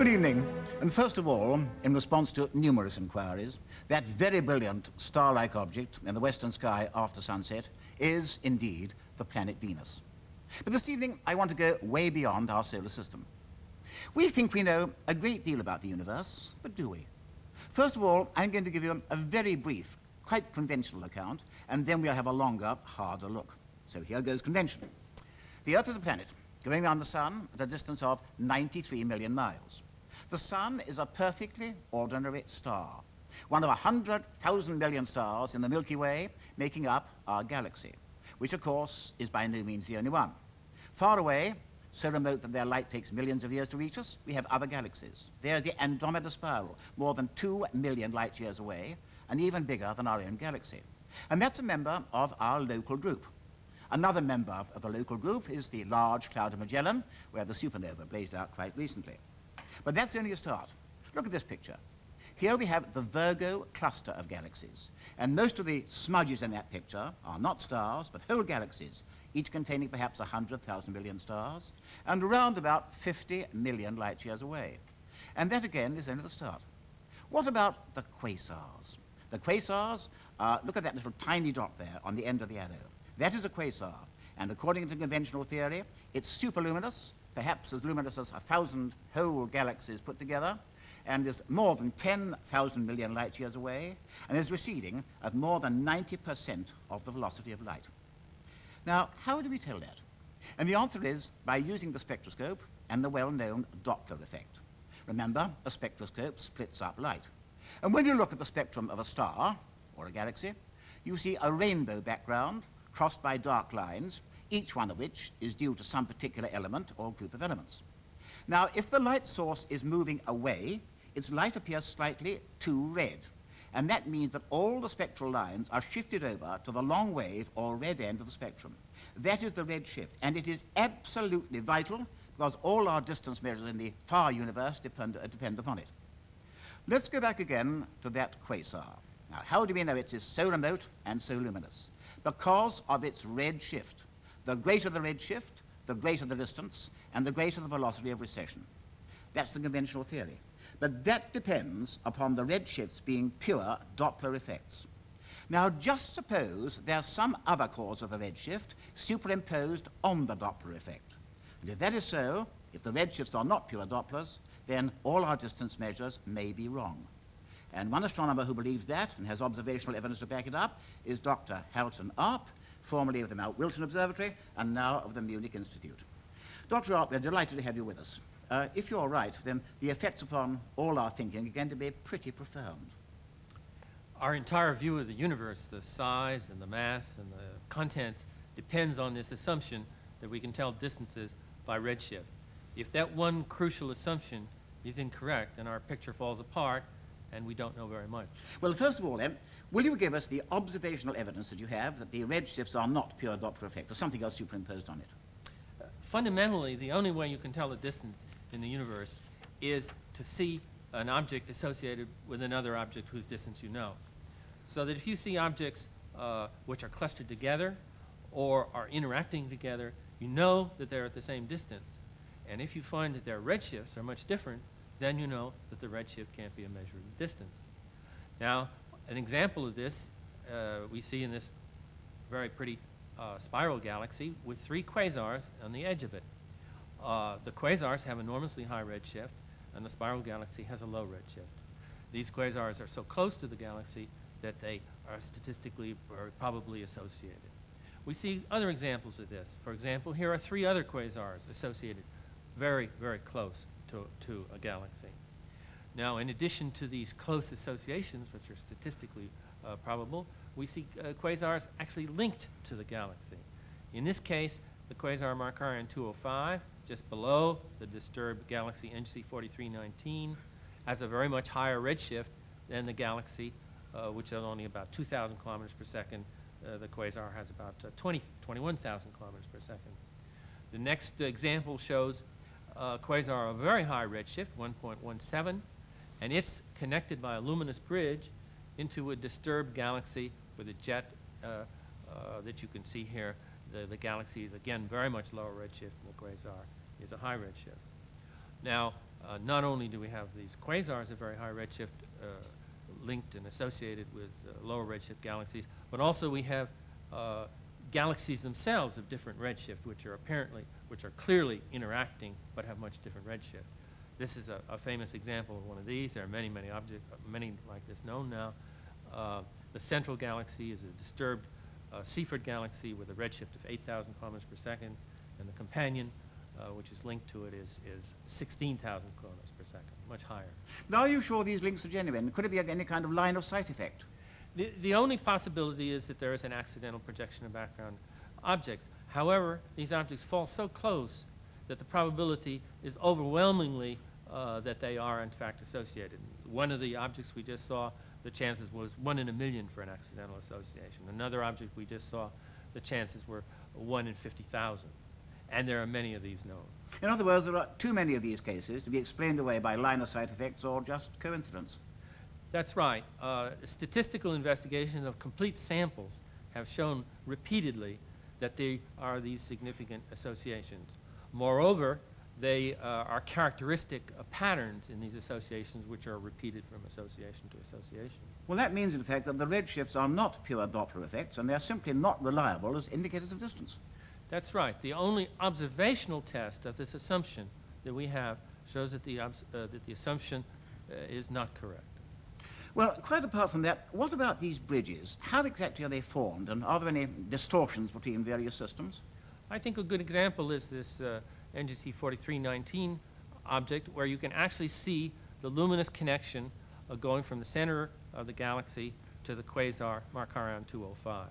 Good evening. And first of all, in response to numerous inquiries, that very brilliant star-like object in the western sky after sunset is indeed the planet Venus. But this evening, I want to go way beyond our solar system. We think we know a great deal about the universe, but do we? First of all, I'm going to give you a very brief, quite conventional account, and then we'll have a longer, harder look. So here goes convention. The Earth is a planet going around the Sun at a distance of 93 million miles. The Sun is a perfectly ordinary star, one of 100,000 million stars in the Milky Way making up our galaxy, which of course is by no means the only one. Far away, so remote that their light takes millions of years to reach us, we have other galaxies. They're the Andromeda Spiral, more than 2 million light years away, and even bigger than our own galaxy. And that's a member of our local group. Another member of the local group is the Large Cloud of Magellan, where the supernova blazed out quite recently. But that's only a start. Look at this picture. Here we have the Virgo cluster of galaxies. And most of the smudges in that picture are not stars, but whole galaxies, each containing perhaps 100,000 million stars, and around about 50 million light years away. And that again is only the start. What about the quasars? The quasars, uh, look at that little tiny dot there on the end of the arrow. That is a quasar, and according to conventional theory, it's superluminous, perhaps as luminous as a thousand whole galaxies put together, and is more than 10,000 million light years away, and is receding at more than 90% of the velocity of light. Now, how do we tell that? And the answer is by using the spectroscope and the well-known Doppler effect. Remember, a spectroscope splits up light. And when you look at the spectrum of a star, or a galaxy, you see a rainbow background crossed by dark lines, each one of which is due to some particular element or group of elements. Now, if the light source is moving away, its light appears slightly too red. And that means that all the spectral lines are shifted over to the long wave or red end of the spectrum. That is the red shift, and it is absolutely vital because all our distance measures in the far universe depend, uh, depend upon it. Let's go back again to that quasar. Now, how do we know it is so remote and so luminous? Because of its red shift. The greater the redshift, the greater the distance, and the greater the velocity of recession. That's the conventional theory. But that depends upon the redshifts being pure Doppler effects. Now, just suppose there's some other cause of the redshift superimposed on the Doppler effect. And if that is so, if the redshifts are not pure Dopplers, then all our distance measures may be wrong. And one astronomer who believes that and has observational evidence to back it up is Dr. Halton Arp, formerly of the Mount Wilson Observatory and now of the Munich Institute. Dr. Arp, we're delighted to have you with us. Uh, if you're right, then the effects upon all our thinking are going to be pretty profound. Our entire view of the universe, the size and the mass and the contents, depends on this assumption that we can tell distances by redshift. If that one crucial assumption is incorrect, then our picture falls apart and we don't know very much. Well, first of all, then, will you give us the observational evidence that you have that the redshifts are not pure Doppler effects or something else superimposed on it? Uh, fundamentally, the only way you can tell the distance in the universe is to see an object associated with another object whose distance you know. So that if you see objects uh, which are clustered together or are interacting together, you know that they're at the same distance. And if you find that their redshifts are much different, then you know that the redshift can't be a measure of the distance. Now, an example of this uh, we see in this very pretty uh, spiral galaxy with three quasars on the edge of it. Uh, the quasars have enormously high redshift, and the spiral galaxy has a low redshift. These quasars are so close to the galaxy that they are statistically or probably associated. We see other examples of this. For example, here are three other quasars associated very, very close to, to a galaxy. Now, in addition to these close associations, which are statistically uh, probable, we see uh, quasars actually linked to the galaxy. In this case, the quasar Markarian 205, just below the disturbed galaxy NGC 4319, has a very much higher redshift than the galaxy, uh, which is only about 2,000 kilometers per second. Uh, the quasar has about uh, 20, 21,000 kilometers per second. The next example shows a quasar of very high redshift, 1.17, and it's connected by a luminous bridge into a disturbed galaxy with a jet uh, uh, that you can see here. The, the galaxy is, again, very much lower redshift, the quasar is a high redshift. Now, uh, not only do we have these quasars of very high redshift uh, linked and associated with uh, lower redshift galaxies, but also we have uh, galaxies themselves of different redshift, which are apparently, which are clearly interacting, but have much different redshift. This is a, a famous example of one of these. There are many, many objects, many like this known now. Uh, the central galaxy is a disturbed uh, Seyfert galaxy with a redshift of 8,000 kilometers per second, and the companion, uh, which is linked to it, is, is 16,000 kilometers per second, much higher. Now, are you sure these links are genuine? Could it be any kind of line of sight effect? The, the only possibility is that there is an accidental projection of background objects. However, these objects fall so close that the probability is overwhelmingly uh, that they are in fact associated. One of the objects we just saw, the chances was one in a million for an accidental association. Another object we just saw, the chances were one in 50,000. And there are many of these known. In other words, there are too many of these cases to be explained away by line of sight effects or just coincidence. That's right. Uh, statistical investigations of complete samples have shown repeatedly that there are these significant associations. Moreover, they uh, are characteristic of patterns in these associations which are repeated from association to association. Well, that means, in fact, that the redshifts are not pure Doppler effects, and they're simply not reliable as indicators of distance. That's right. The only observational test of this assumption that we have shows that the, uh, that the assumption uh, is not correct. Well, quite apart from that, what about these bridges? How exactly are they formed, and are there any distortions between various systems? I think a good example is this uh, NGC 4319 object, where you can actually see the luminous connection uh, going from the center of the galaxy to the quasar Markarian 205.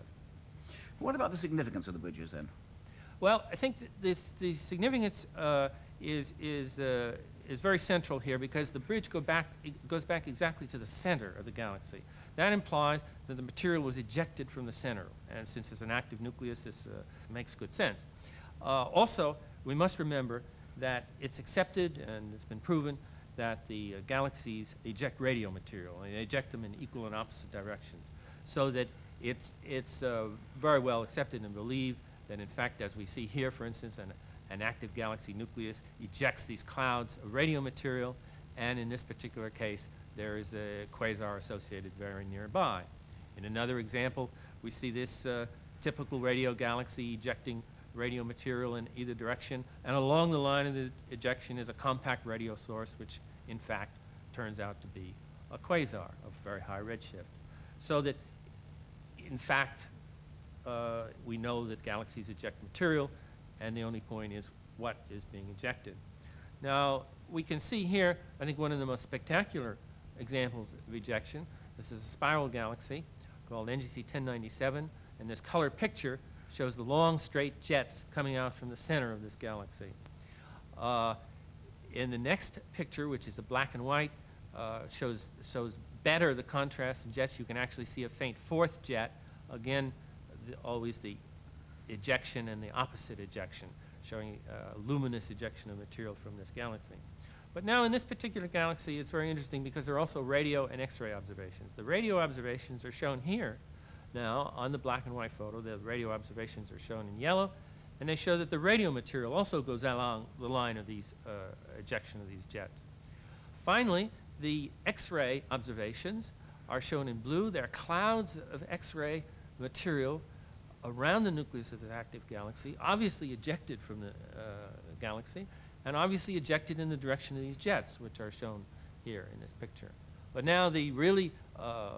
What about the significance of the bridges, then? Well, I think this, the significance uh, is, is, uh, is very central here because the bridge go back, goes back exactly to the center of the galaxy. That implies that the material was ejected from the center. And since it's an active nucleus, this uh, makes good sense. Uh, also, we must remember that it's accepted and it's been proven that the uh, galaxies eject radio material and they eject them in equal and opposite directions. So that it's, it's uh, very well accepted and believed that in fact, as we see here, for instance, an, an active galaxy nucleus ejects these clouds of radio material, and in this particular case, there is a quasar associated very nearby. In another example, we see this uh, typical radio galaxy ejecting radio material in either direction, and along the line of the ejection is a compact radio source, which in fact turns out to be a quasar of very high redshift. So that, in fact, uh, we know that galaxies eject material, and the only point is what is being ejected. Now, we can see here, I think one of the most spectacular examples of ejection. This is a spiral galaxy called NGC 1097, and this color picture shows the long straight jets coming out from the center of this galaxy. Uh, in the next picture, which is a black and white, uh, shows, shows better the contrast in jets. You can actually see a faint fourth jet, again, the, always the ejection and the opposite ejection, showing uh, luminous ejection of material from this galaxy. But now in this particular galaxy, it's very interesting because there are also radio and X-ray observations. The radio observations are shown here. Now, on the black and white photo, the radio observations are shown in yellow, and they show that the radio material also goes along the line of these uh, ejection of these jets. Finally, the X-ray observations are shown in blue. There are clouds of X-ray material around the nucleus of the active galaxy, obviously ejected from the uh, galaxy, and obviously ejected in the direction of these jets, which are shown here in this picture. But now the really uh,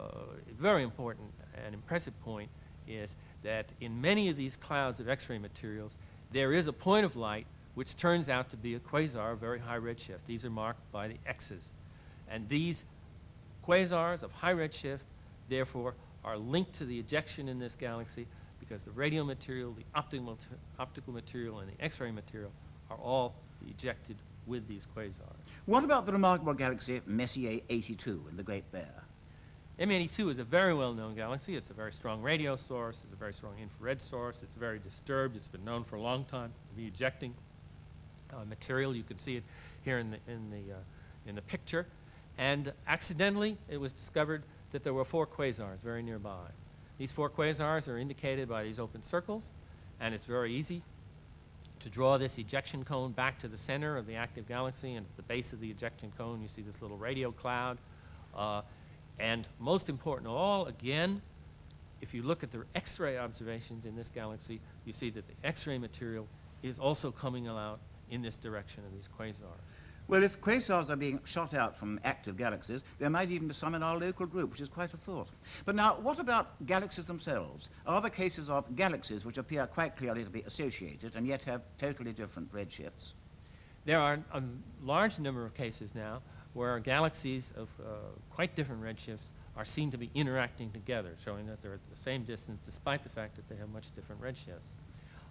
very important and impressive point is that in many of these clouds of X-ray materials, there is a point of light which turns out to be a quasar of very high redshift. These are marked by the X's. And these quasars of high redshift, therefore, are linked to the ejection in this galaxy because the radio material, the optical, optical material, and the X-ray material are all ejected with these quasars. What about the remarkable galaxy Messier 82 in the Great Bear? M82 is a very well-known galaxy. It's a very strong radio source. It's a very strong infrared source. It's very disturbed. It's been known for a long time to be ejecting uh, material. You can see it here in the, in, the, uh, in the picture. And accidentally, it was discovered that there were four quasars very nearby. These four quasars are indicated by these open circles, and it's very easy to draw this ejection cone back to the center of the active galaxy, and at the base of the ejection cone, you see this little radio cloud. Uh, and most important of all, again, if you look at the X-ray observations in this galaxy, you see that the X-ray material is also coming out in this direction of these quasars. Well, if quasars are being shot out from active galaxies, there might even be some in our local group, which is quite a thought. But now, what about galaxies themselves? Are there cases of galaxies which appear quite clearly to be associated and yet have totally different redshifts? There are a large number of cases now where galaxies of uh, quite different redshifts are seen to be interacting together, showing that they're at the same distance despite the fact that they have much different redshifts.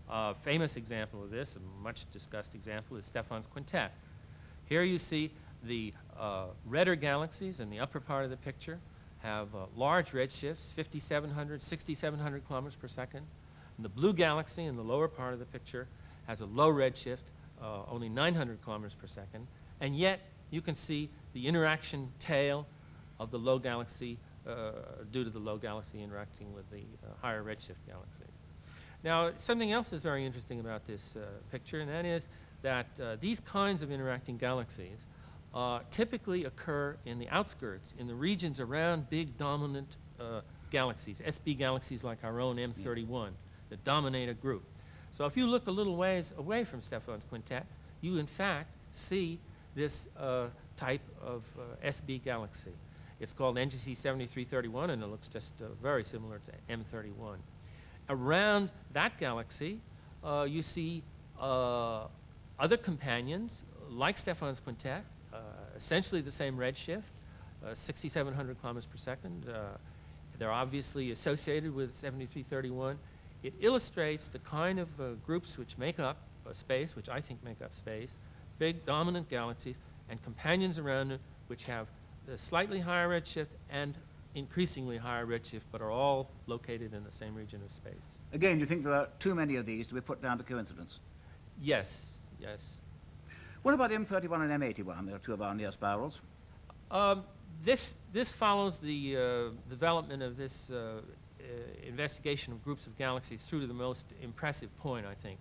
A famous example of this, a much discussed example, is Stephan's quintet. Here you see the uh, redder galaxies in the upper part of the picture have uh, large redshifts, 5,700, 6,700 kilometers per second. And the blue galaxy in the lower part of the picture has a low redshift, uh, only 900 kilometers per second. And yet you can see the interaction tail of the low galaxy uh, due to the low galaxy interacting with the uh, higher redshift galaxies. Now, something else is very interesting about this uh, picture, and that is that uh, these kinds of interacting galaxies uh, typically occur in the outskirts, in the regions around big dominant uh, galaxies, SB galaxies like our own M31, that dominate a group. So if you look a little ways away from Stephan's quintet, you in fact see this uh, type of uh, SB galaxy. It's called NGC 7331, and it looks just uh, very similar to M31. Around that galaxy, uh, you see uh, other companions, like Stephan's quintet, uh, essentially the same redshift, uh, 6,700 kilometers per second. Uh, they're obviously associated with 7331. It illustrates the kind of uh, groups which make up space, which I think make up space, big dominant galaxies, and companions around it which have the slightly higher redshift and increasingly higher redshift, but are all located in the same region of space. Again, you think there are too many of these to be put down to coincidence? Yes, yes. What about M31 and M81? They're two of our nearest spirals. Um, this, this follows the uh, development of this uh, uh, investigation of groups of galaxies through to the most impressive point, I think.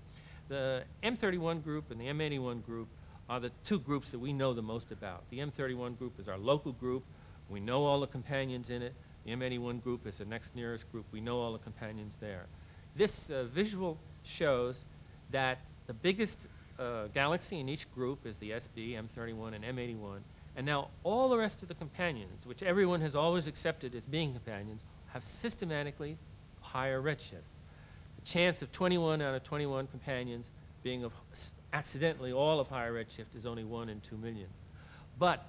The M31 group and the M81 group are the two groups that we know the most about. The M31 group is our local group. We know all the companions in it. The M81 group is the next nearest group. We know all the companions there. This uh, visual shows that the biggest uh, galaxy in each group is the SB, M31, and M81. And now all the rest of the companions, which everyone has always accepted as being companions, have systematically higher redshift. The chance of 21 out of 21 companions being of accidentally all of higher redshift is only 1 in 2 million. But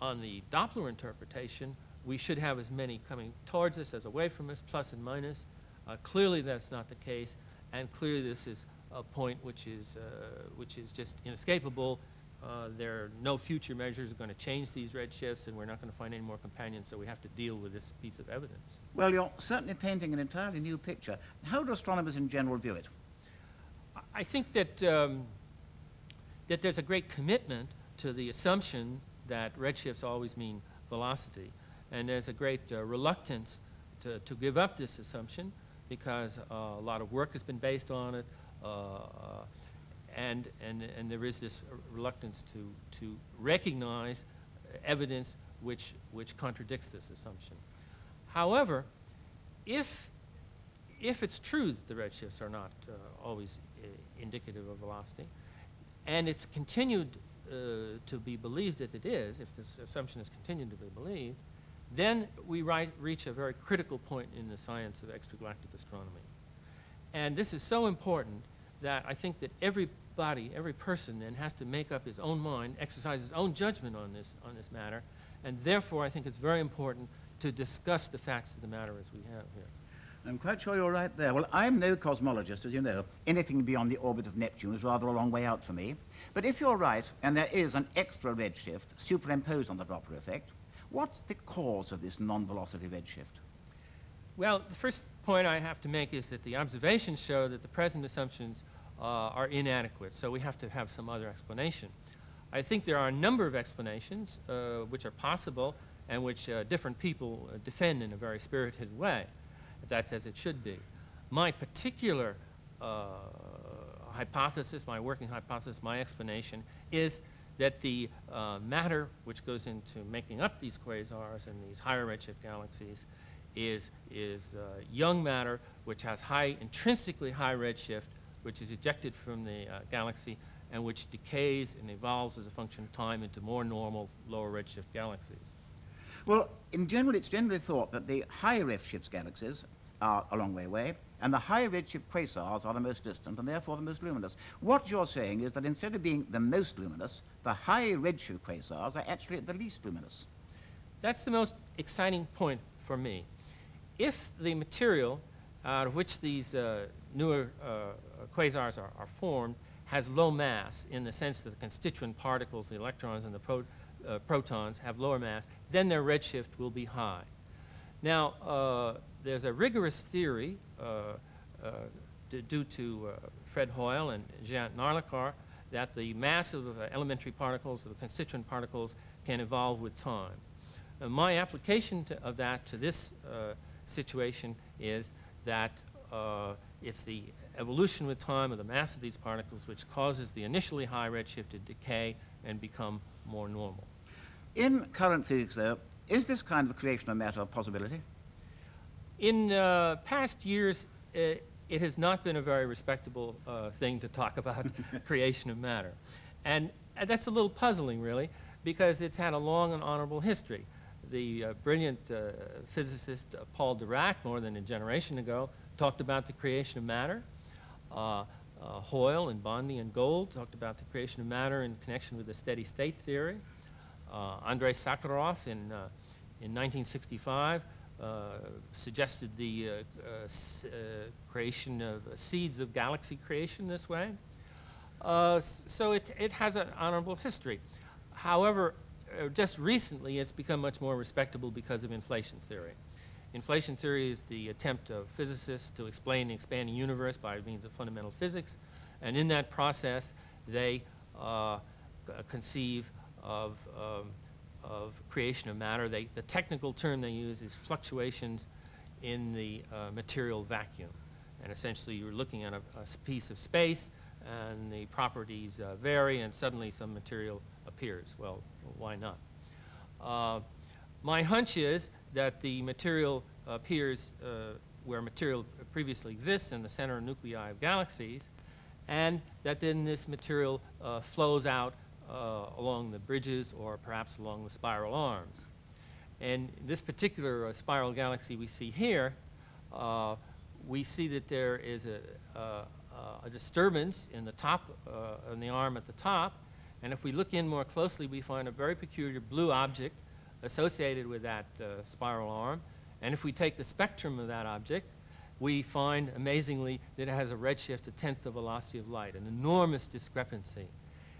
on the Doppler interpretation, we should have as many coming towards us as away from us, plus and minus. Uh, clearly that's not the case, and clearly this is a point which is, uh, which is just inescapable. Uh, there are no future measures are going to change these redshifts, and we're not going to find any more companions, so we have to deal with this piece of evidence. Well, you're certainly painting an entirely new picture. How do astronomers in general view it? I think that um, that there's a great commitment to the assumption that redshifts always mean velocity. And there's a great uh, reluctance to, to give up this assumption because uh, a lot of work has been based on it, and, and, and there is this reluctance to, to recognize evidence which, which contradicts this assumption. However, if, if it's true that the redshifts are not uh, always uh, indicative of velocity, and it's continued uh, to be believed that it is, if this assumption is continued to be believed, then we reach a very critical point in the science of extragalactic astronomy. And this is so important that I think that everybody, every person then has to make up his own mind, exercise his own judgment on this, on this matter, and therefore I think it's very important to discuss the facts of the matter as we have here. I'm quite sure you're right there. Well, I'm no cosmologist, as you know. Anything beyond the orbit of Neptune is rather a long way out for me. But if you're right, and there is an extra redshift superimposed on the Doppler effect, what's the cause of this non-velocity redshift? Well, the first point I have to make is that the observations show that the present assumptions are inadequate, so we have to have some other explanation. I think there are a number of explanations uh, which are possible and which uh, different people uh, defend in a very spirited way that's as it should be. My particular uh, hypothesis, my working hypothesis, my explanation is that the uh, matter which goes into making up these quasars and these higher redshift galaxies is, is uh, young matter which has high, intrinsically high redshift, which is ejected from the uh, galaxy and which decays and evolves as a function of time into more normal lower redshift galaxies. Well, in general, it's generally thought that the high redshift galaxies are a long way away, and the high redshift quasars are the most distant and therefore the most luminous. What you're saying is that instead of being the most luminous, the high redshift quasars are actually at the least luminous. That's the most exciting point for me. If the material out of which these uh, newer uh, quasars are, are, formed has low mass in the sense that the constituent particles, the electrons and the pro uh, protons have lower mass, then their redshift will be high. Now, uh, there's a rigorous theory uh, uh, due to Fred Hoyle and Jayant Narlikar that the mass of elementary particles, of the constituent particles, can evolve with time. my application to, of that to this situation is that it's the evolution with time of the mass of these particles which causes the initially high redshift to decay and become more normal. In current physics, though, is this kind of creation of matter a possibility? In uh, past years, uh, it has not been a very respectable uh, thing to talk about creation of matter. And that's a little puzzling, really, because it's had a long and honorable history. The uh, brilliant uh, physicist uh, Paul Dirac, more than a generation ago, talked about the creation of matter. Uh, uh, Hoyle and Bondi and Gold talked about the creation of matter in connection with the steady state theory. Uh, Andrei Sakharov in, uh, in 1965 uh, suggested the uh, creation of seeds of galaxy creation this way. so it, it has an honorable history. However, just recently it's become much more respectable because of inflation theory. Inflation theory is the attempt of physicists to explain the expanding universe by means of fundamental physics, and in that process they uh, conceive of, um, of creation of matter. They, the technical term they use is fluctuations in the uh, material vacuum. And essentially you're looking at a, a piece of space and the properties uh, vary and suddenly some material appears. Well, why not? Uh, my hunch is that the material appears uh, where material previously exists in the center of nuclei of galaxies and that then this material uh, flows out uh, along the bridges or perhaps along the spiral arms. And this particular spiral galaxy we see here, we see that there is a, a, a disturbance in the top, uh, in the arm at the top, and if we look in more closely, we find a very peculiar blue object associated with that uh, spiral arm. And if we take the spectrum of that object, we find, amazingly, that it has a redshift a tenth the velocity of light, an enormous discrepancy.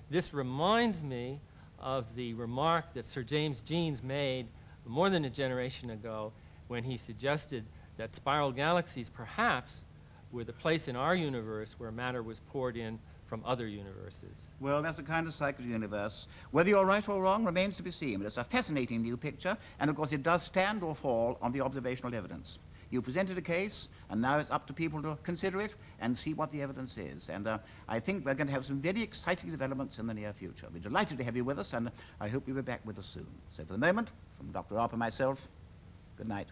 This reminds me of the remark that Sir James Jeans made more than a generation ago when he suggested that spiral galaxies perhaps were the place in our universe where matter was poured in from other universes. Well, that's a kind of cyclic universe. Whether you're right or wrong remains to be seen, but it's a fascinating new picture, and of course it does stand or fall on the observational evidence. You presented a case, and now it's up to people to consider it and see what the evidence is. And uh, I think we're going to have some very exciting developments in the near future. We're delighted to have you with us, and I hope you'll be back with us soon. So for the moment, from Dr. Arp and myself, good night.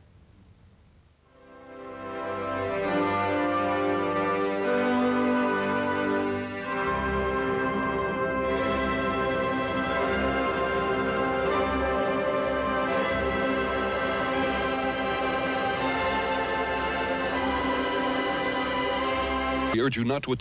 You not to attend.